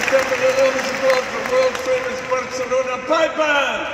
September 11 the well from world famous Barcelona Pipe Band.